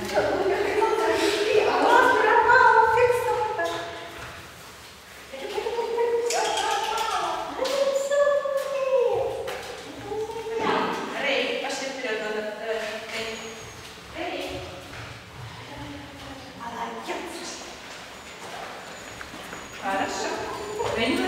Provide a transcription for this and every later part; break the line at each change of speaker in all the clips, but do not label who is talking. Από ό,τι φορά το παιδί, το παιδί, από ό,τι φορά το παιδί, από ό,τι φορά το παιδί, από ό,τι φορά το παιδί, από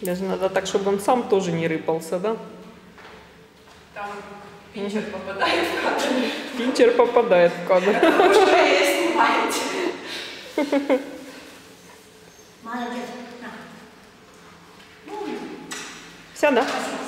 Даже надо так, чтобы он сам тоже не рыпался, да?
Там Пинчер
попадает в
кадр. Пинчер попадает в кадр. Потому
есть мать.
Молодец.
Все, да? Спасибо.